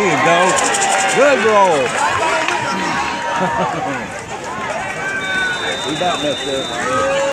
There you go. Good roll. we about messed up.